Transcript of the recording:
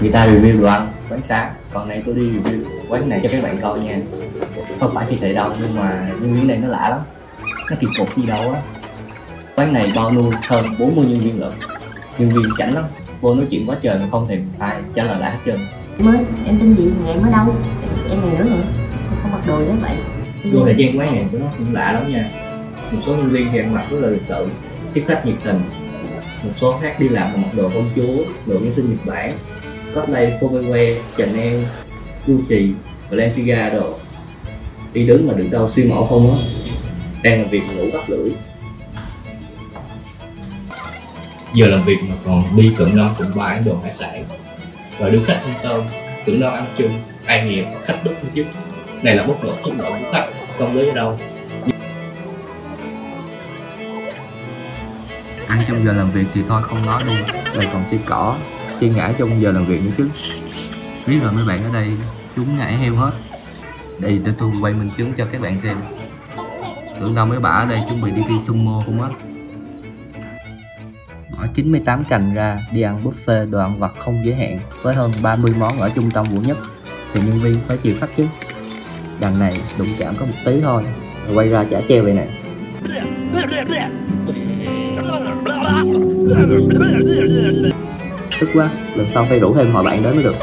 người ta review đồ ăn quán sáng còn này tôi đi review quán này cho các bạn coi nha. Không phải kỳ thị đâu nhưng mà nhân viên này nó lạ lắm. Nó kỳ cục gì đâu á. Quán này bao nuôi hơn 40 nhân viên lận. Nhân viên chảnh lắm. Vô nói chuyện quá trời mà không thèm ai trả lời lại hết trơn. Mới em tên gì ngày mới đâu. Em này nữa Em không mặc đồ như vậy. Vô thời gian quán này của nó cũng lạ lắm nha. Một số nhân viên thì ăn mặc rất là lịch sự tiếp khách nhiệt tình. Một số khác đi làm mặc đồ công chúa đồ nữ sinh nhật bản cosplay Fomewe, Chanel, Gucci, Balenciaga đồ. Đi đứng mà được đâu siêu mẫu không á. Đang làm việc ngủ bắt lưỡi. Giờ làm việc mà còn đi cận non cũng bán đồ hải sản. Và đưa khách ăn tôm tưởng đâu ăn chung ai nghiệp khách đúc chứ này là mức độ xúc động của khách không lấy ở đâu. Ăn trong giờ làm việc thì thôi không nói luôn đây còn chơi cỏ chơi ngã trong giờ làm việc nữa chứ. Biết rồi mấy bạn ở đây chúng ngã heo hết. Đây để tôi quay minh chứng cho các bạn xem. Tưởng đâu mấy bà ở đây chuẩn bị đi thi sumo không á bỏ 98 cành ra đi ăn buffet đồ ăn vặt không giới hạn với hơn 30 món ở trung tâm quận nhất. Thì nhân viên phải chịu khách chứ. Đằng này đụng chạm có một tí thôi rồi quay ra trả treo vậy nè tức quá. Lần sau phải rủ thêm họ bạn đến mới được.